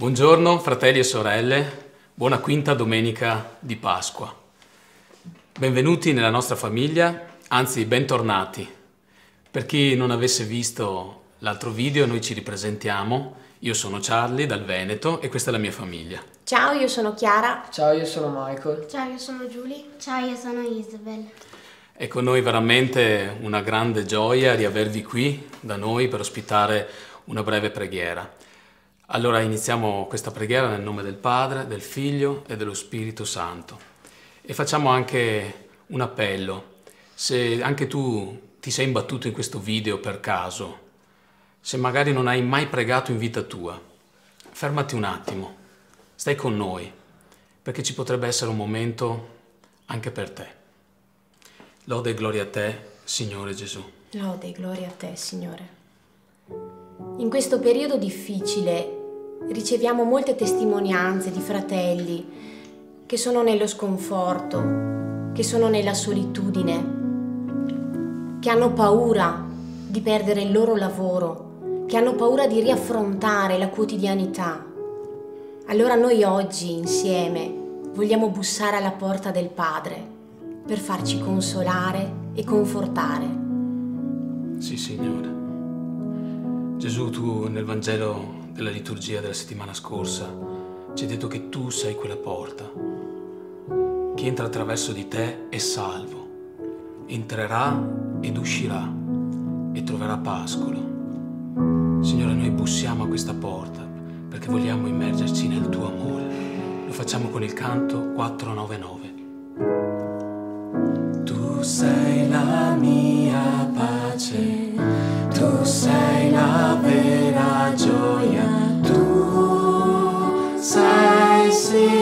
Buongiorno fratelli e sorelle, buona quinta domenica di Pasqua. Benvenuti nella nostra famiglia, anzi bentornati. Per chi non avesse visto l'altro video, noi ci ripresentiamo. Io sono Charlie dal Veneto e questa è la mia famiglia. Ciao, io sono Chiara. Ciao, io sono Michael. Ciao, io sono Julie. Ciao, io sono Isabel. È con noi veramente una grande gioia riavervi qui da noi per ospitare una breve preghiera. Allora iniziamo questa preghiera nel nome del Padre, del Figlio e dello Spirito Santo. E facciamo anche un appello. Se anche tu ti sei imbattuto in questo video per caso, se magari non hai mai pregato in vita tua, fermati un attimo, stai con noi, perché ci potrebbe essere un momento anche per te. Lode e gloria a te, Signore Gesù. Lode e gloria a te, Signore. In questo periodo difficile riceviamo molte testimonianze di fratelli che sono nello sconforto, che sono nella solitudine, che hanno paura di perdere il loro lavoro, che hanno paura di riaffrontare la quotidianità. Allora noi oggi insieme vogliamo bussare alla porta del Padre per farci consolare e confortare. Sì, Signore. Gesù, tu nel Vangelo della liturgia della settimana scorsa ci hai detto che tu sei quella porta. Chi entra attraverso di te è salvo, entrerà ed uscirà e troverà pascolo. Signore, noi bussiamo a questa porta perché vogliamo immergerci nel tuo amore. Lo facciamo con il canto 499. Tu sei la mia sei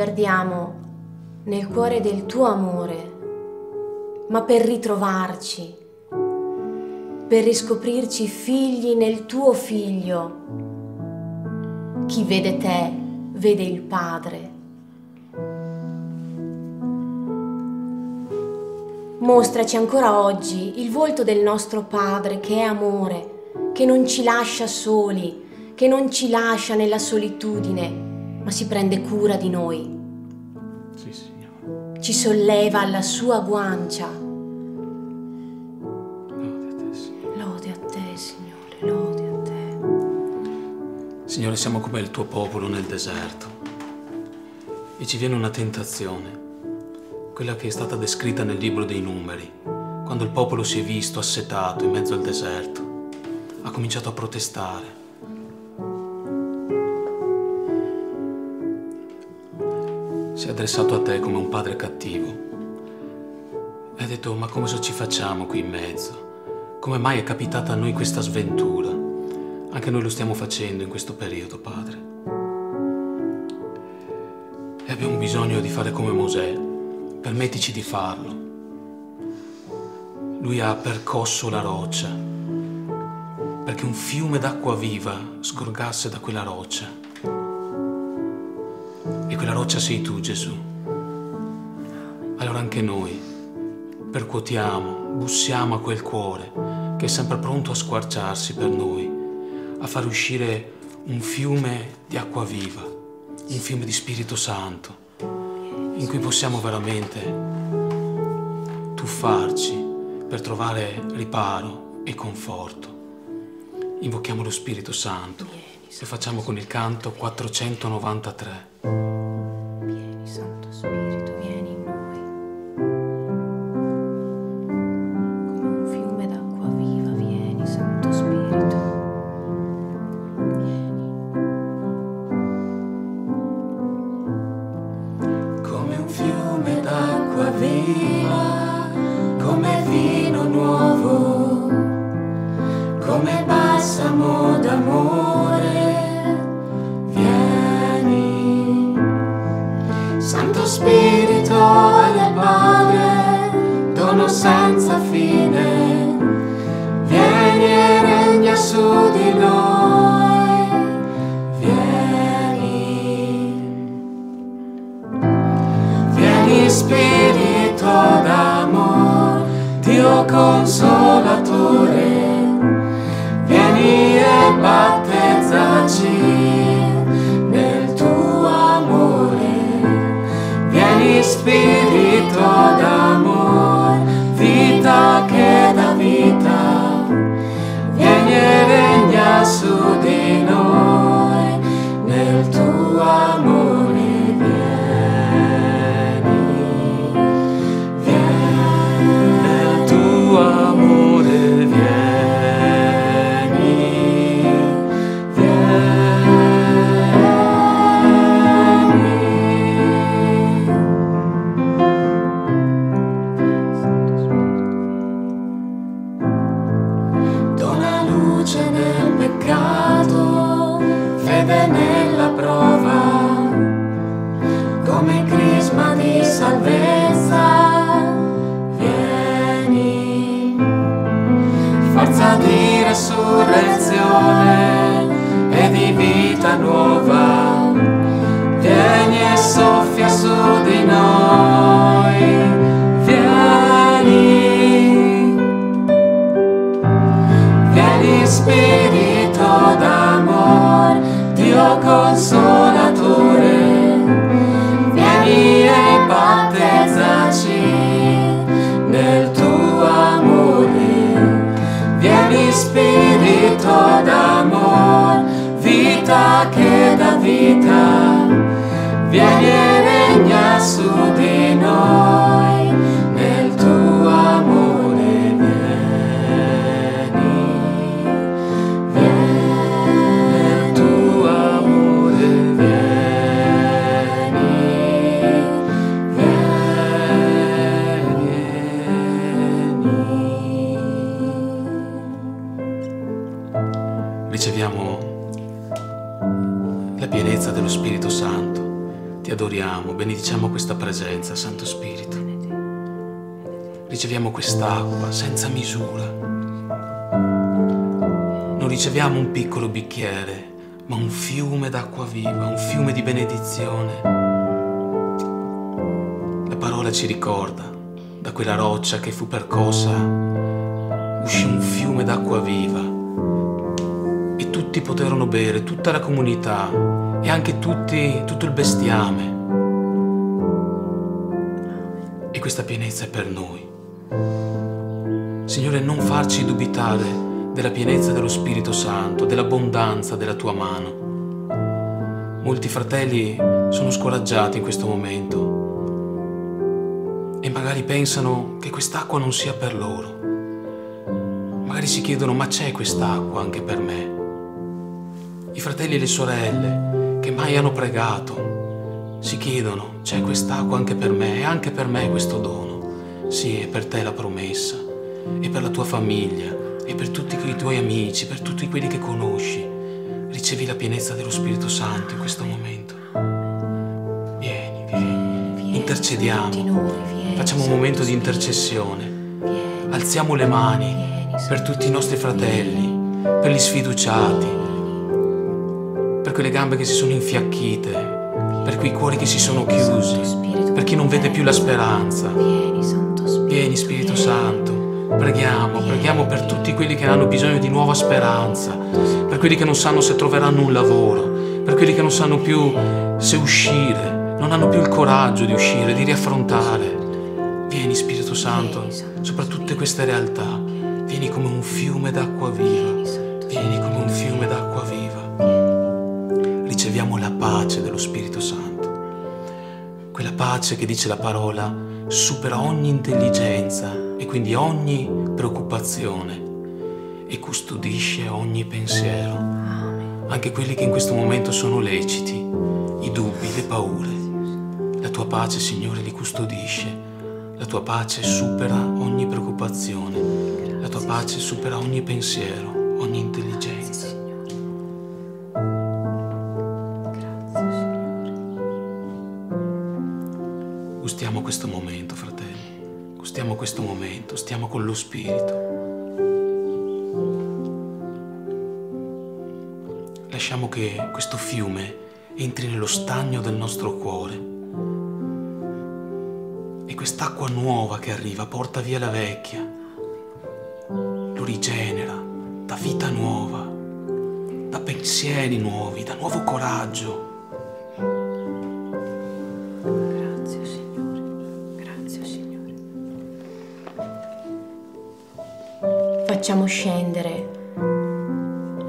perdiamo nel cuore del tuo amore, ma per ritrovarci, per riscoprirci figli nel tuo figlio. Chi vede te vede il Padre. Mostraci ancora oggi il volto del nostro Padre che è amore, che non ci lascia soli, che non ci lascia nella solitudine, ma si prende cura di noi. Sì, Signore. Ci solleva alla sua guancia. Lode a te, Signore. Lode a te, Signore, lode a te. Signore, siamo come il tuo popolo nel deserto e ci viene una tentazione, quella che è stata descritta nel libro dei numeri, quando il popolo si è visto assetato in mezzo al deserto, ha cominciato a protestare. Si è adressato a te come un padre cattivo e ha detto ma come ci facciamo qui in mezzo? Come mai è capitata a noi questa sventura? Anche noi lo stiamo facendo in questo periodo, Padre. E abbiamo bisogno di fare come Mosè. Permettici di farlo. Lui ha percosso la roccia perché un fiume d'acqua viva sgorgasse da quella roccia. E quella roccia sei tu, Gesù. Allora anche noi percuotiamo, bussiamo a quel cuore che è sempre pronto a squarciarsi per noi, a far uscire un fiume di acqua viva, un fiume di Spirito Santo, in cui possiamo veramente tuffarci per trovare riparo e conforto. Invochiamo lo Spirito Santo e facciamo con il canto 493. Consolatore, vieni e battezzaci nel tuo amore. Vieni Spirito d'amor, forza di resurrezione e di vita nuova. Vieni e soffia su di noi. Vieni. Vieni Spirito d'amor, Dio consolatore, Vieni Riceviamo la pienezza dello Spirito Santo. Ti adoriamo, benediciamo questa presenza, Santo Spirito. Riceviamo quest'acqua senza misura. Non riceviamo un piccolo bicchiere, ma un fiume d'acqua viva, un fiume di benedizione. La parola ci ricorda da quella roccia che fu percossa uscì un fiume d'acqua viva tutti poterono bere, tutta la comunità e anche tutti, tutto il bestiame. E questa pienezza è per noi. Signore, non farci dubitare della pienezza dello Spirito Santo, dell'abbondanza della tua mano. Molti fratelli sono scoraggiati in questo momento e magari pensano che quest'acqua non sia per loro. Magari si chiedono ma c'è quest'acqua anche per me? I fratelli e le sorelle che mai hanno pregato si chiedono c'è quest'acqua anche per me e anche per me questo dono. Sì, è per te la promessa e per la tua famiglia e per tutti i tuoi amici, per tutti quelli che conosci. Ricevi la pienezza dello Spirito Santo in questo momento. Vieni, vieni. Intercediamo. Facciamo un momento di intercessione. Alziamo le mani per tutti i nostri fratelli, per gli sfiduciati, per quelle gambe che si sono infiacchite, per quei cuori che si sono chiusi, per chi non vede più la speranza. Vieni Spirito Santo. Preghiamo, preghiamo per tutti quelli che hanno bisogno di nuova speranza, per quelli che non sanno se troveranno un lavoro, per quelli che non sanno più se uscire, non hanno più il coraggio di uscire, di riaffrontare. Vieni Spirito Santo sopra tutte queste realtà. Vieni come un fiume d'acqua viva. Vieni come un fiume d'acqua. Pace dello Spirito Santo. Quella pace che dice la parola supera ogni intelligenza e quindi ogni preoccupazione e custodisce ogni pensiero. Anche quelli che in questo momento sono leciti, i dubbi, le paure. La tua pace, Signore, li custodisce la tua pace supera ogni preoccupazione, la tua pace supera ogni pensiero, ogni intelligenza. Questo momento, fratelli. Gustiamo questo momento, stiamo con lo Spirito. Lasciamo che questo fiume entri nello stagno del nostro cuore quest'acqua nuova che arriva porta via la vecchia, lo rigenera, dà vita nuova, dà pensieri nuovi, dà nuovo coraggio. Facciamo scendere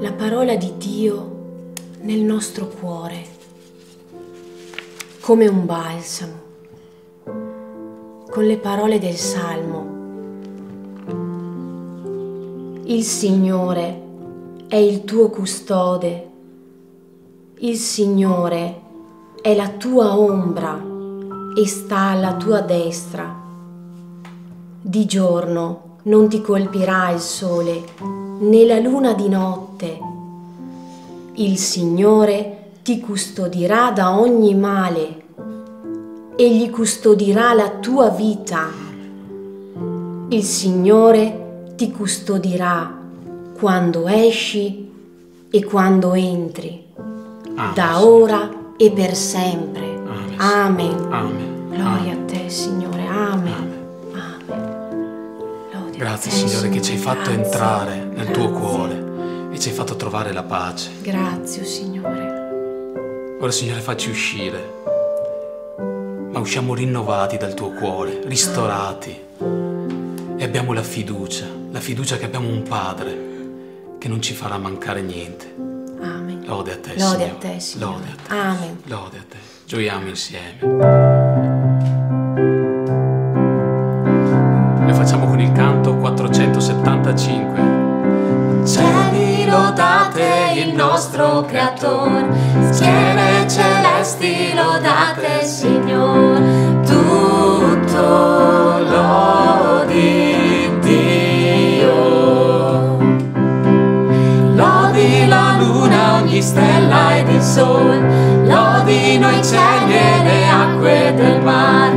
la parola di Dio nel nostro cuore come un balsamo con le parole del Salmo. Il Signore è il tuo custode, il Signore è la tua ombra e sta alla tua destra. Di giorno non ti colpirà il sole, né la luna di notte. Il Signore ti custodirà da ogni male egli custodirà la tua vita. Il Signore ti custodirà quando esci e quando entri, Amen. da ora e per sempre. Amen. Amen. Amen. Gloria a te, Signore. Amen. Grazie, Signore, che ci hai fatto Grazie. entrare nel Grazie. tuo cuore e ci hai fatto trovare la pace. Grazie, Signore. Ora, Signore, facci uscire ma usciamo rinnovati dal tuo cuore, ristorati e abbiamo la fiducia, la fiducia che abbiamo un Padre che non ci farà mancare niente. Amen. Lode a te, Lode Signore. a te, Signore. Lode a te. Amen. Lode a te. Gioiamo insieme. Le facciamo con il canto 475. Cieli lodate il nostro Creator, schiere celesti lodate Signor, tutto lodi Dio. Lodi la luna, ogni stella ed il sol, lodi noi cieli e le acque del mar,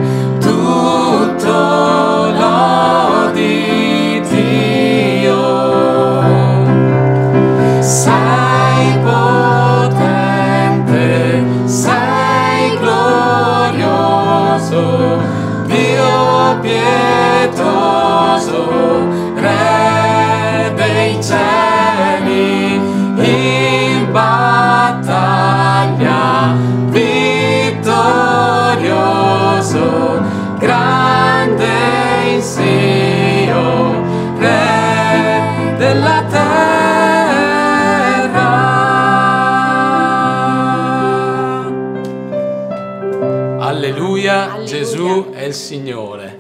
Signore.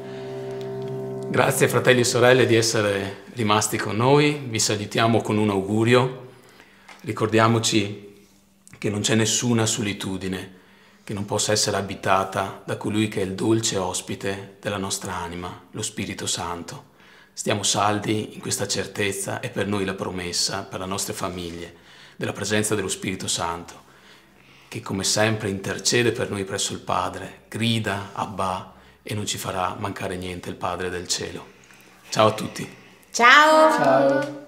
Grazie fratelli e sorelle di essere rimasti con noi, vi salutiamo con un augurio, ricordiamoci che non c'è nessuna solitudine che non possa essere abitata da colui che è il dolce ospite della nostra anima, lo Spirito Santo. Stiamo saldi in questa certezza e per noi la promessa, per le nostre famiglie, della presenza dello Spirito Santo, che come sempre intercede per noi presso il Padre, grida, abba, e non ci farà mancare niente il Padre del cielo. Ciao a tutti. Ciao. Ciao.